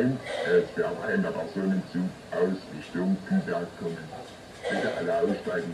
1, es wird einer Personenzug aus Richtung Kühlberg kommen. Bitte alle aussteigen.